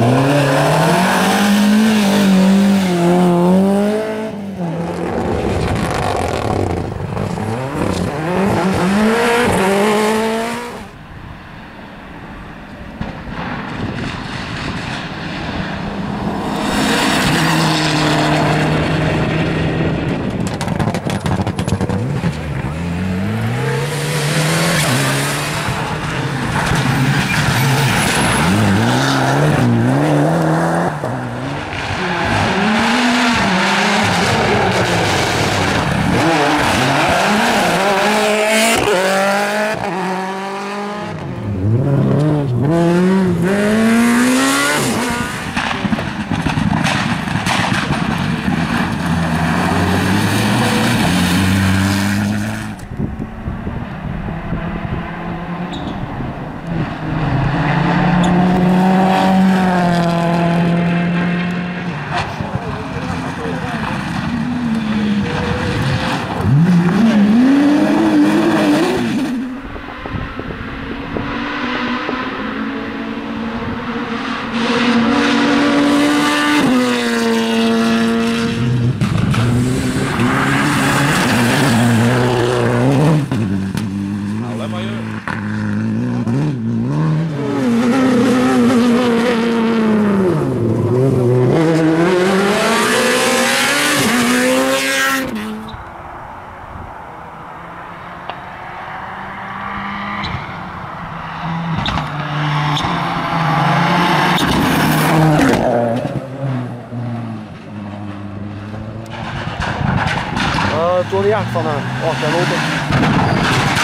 Yeah. Van een 8 en open.